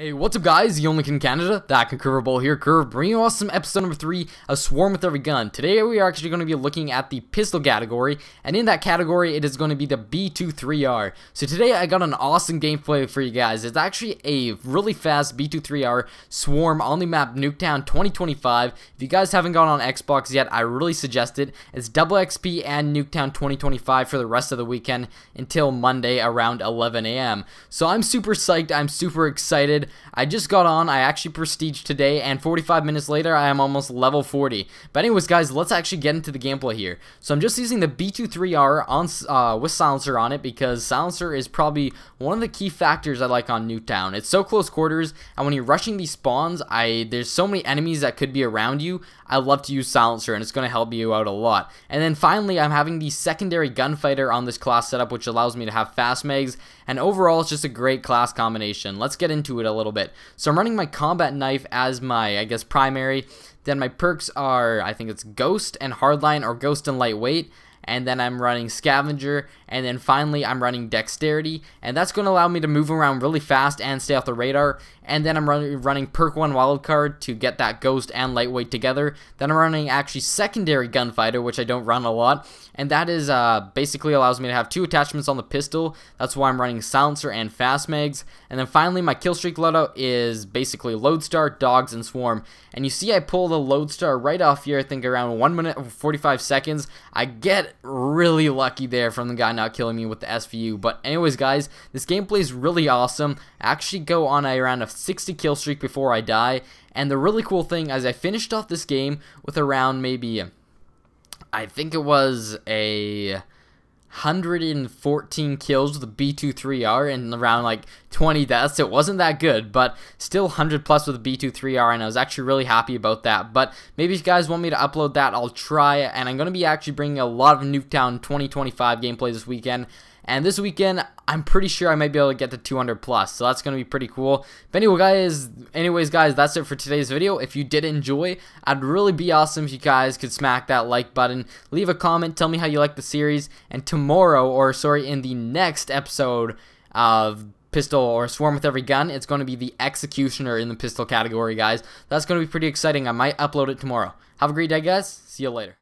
Hey, what's up guys? Kid in Canada, that Curveball here, Curve, bringing you awesome episode number 3 of Swarm with Every Gun. Today we are actually going to be looking at the pistol category, and in that category it is going to be the B23R. So today I got an awesome gameplay for you guys. It's actually a really fast B23R Swarm on the map Nuketown 2025. If you guys haven't gone on Xbox yet, I really suggest it. It's double XP and Nuketown 2025 for the rest of the weekend until Monday around 11 a.m. So I'm super psyched, I'm super excited. I just got on, I actually prestige today, and 45 minutes later, I am almost level 40. But anyways, guys, let's actually get into the gameplay here. So I'm just using the B23R on, uh, with Silencer on it, because Silencer is probably one of the key factors I like on Nuketown. It's so close quarters, and when you're rushing these spawns, I there's so many enemies that could be around you, I love to use Silencer, and it's going to help you out a lot. And then finally, I'm having the secondary Gunfighter on this class setup, which allows me to have fast mags, and overall, it's just a great class combination. Let's get into it a little bit. So I'm running my combat knife as my, I guess, primary. Then my perks are, I think it's Ghost and Hardline or Ghost and Lightweight and then I'm running scavenger, and then finally I'm running dexterity, and that's going to allow me to move around really fast and stay off the radar, and then I'm run running perk 1 wildcard to get that ghost and lightweight together, then I'm running actually secondary gunfighter, which I don't run a lot, and that is uh, basically allows me to have two attachments on the pistol, that's why I'm running silencer and fast mags, and then finally my kill streak loadout is basically lodestar, dogs, and swarm, and you see I pull the lodestar right off here, I think around 1 minute 45 seconds, I get really lucky there from the guy not killing me with the SVU. But anyways, guys, this gameplay is really awesome. I actually go on a around a 60 kill streak before I die. And the really cool thing is I finished off this game with around maybe, I think it was a 114 kills with the B23R and around like 20 deaths. It wasn't that good, but still 100 plus with the B23R, and I was actually really happy about that. But maybe if you guys want me to upload that, I'll try and I'm going to be actually bringing a lot of Nuketown 2025 gameplay this weekend. And this weekend, I'm pretty sure I might be able to get to 200 plus, so that's going to be pretty cool. But anyway, guys, anyways, guys, that's it for today's video. If you did enjoy, I'd really be awesome if you guys could smack that like button, leave a comment, tell me how you like the series, and tomorrow, or sorry, in the next episode of pistol or swarm with every gun it's going to be the executioner in the pistol category guys. That's going to be pretty exciting. I might upload it tomorrow. Have a great day guys. See you later